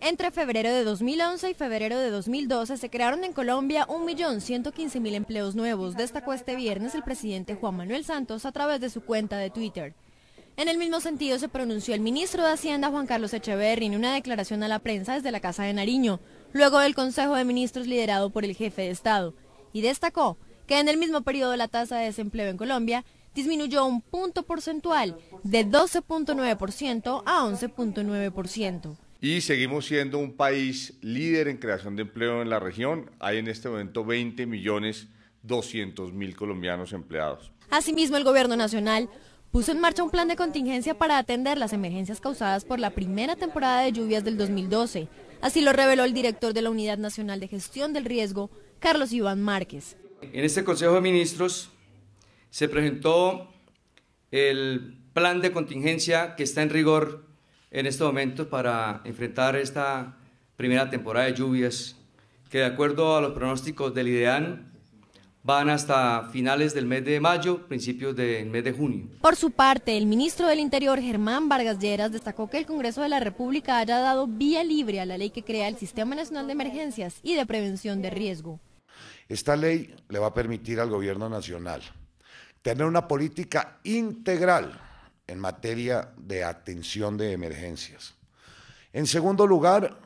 Entre febrero de 2011 y febrero de 2012 se crearon en Colombia 1.115.000 empleos nuevos, destacó este viernes el presidente Juan Manuel Santos a través de su cuenta de Twitter. En el mismo sentido se pronunció el ministro de Hacienda Juan Carlos Echeverri en una declaración a la prensa desde la Casa de Nariño, luego del Consejo de Ministros liderado por el jefe de Estado, y destacó que en el mismo periodo la tasa de desempleo en Colombia disminuyó un punto porcentual de 12.9% a 11.9% y seguimos siendo un país líder en creación de empleo en la región. Hay en este momento 20 millones 200 mil colombianos empleados. Asimismo, el gobierno nacional puso en marcha un plan de contingencia para atender las emergencias causadas por la primera temporada de lluvias del 2012. Así lo reveló el director de la Unidad Nacional de Gestión del Riesgo, Carlos Iván Márquez. En este Consejo de Ministros se presentó el plan de contingencia que está en rigor en estos momentos para enfrentar esta primera temporada de lluvias que de acuerdo a los pronósticos del IDEAN van hasta finales del mes de mayo, principios del mes de junio. Por su parte, el ministro del Interior, Germán Vargas Lleras, destacó que el Congreso de la República haya dado vía libre a la ley que crea el Sistema Nacional de Emergencias y de Prevención de Riesgo. Esta ley le va a permitir al gobierno nacional tener una política integral en materia de atención de emergencias. En segundo lugar,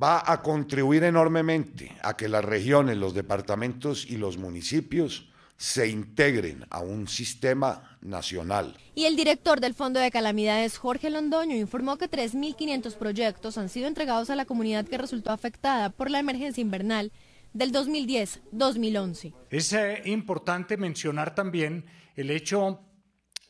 va a contribuir enormemente a que las regiones, los departamentos y los municipios se integren a un sistema nacional. Y el director del Fondo de Calamidades, Jorge Londoño, informó que 3.500 proyectos han sido entregados a la comunidad que resultó afectada por la emergencia invernal del 2010-2011. Es eh, importante mencionar también el hecho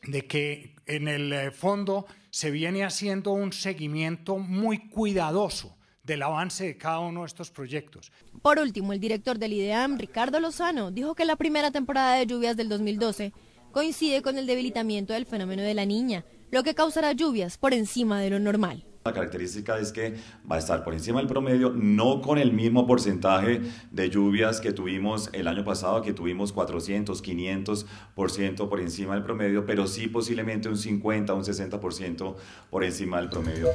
de que en el eh, fondo se viene haciendo un seguimiento muy cuidadoso del avance de cada uno de estos proyectos. Por último, el director del IDEAM, Ricardo Lozano, dijo que la primera temporada de lluvias del 2012 coincide con el debilitamiento del fenómeno de la niña, lo que causará lluvias por encima de lo normal. La característica es que va a estar por encima del promedio, no con el mismo porcentaje de lluvias que tuvimos el año pasado, que tuvimos 400, 500% por encima del promedio, pero sí posiblemente un 50, un 60% por encima del promedio.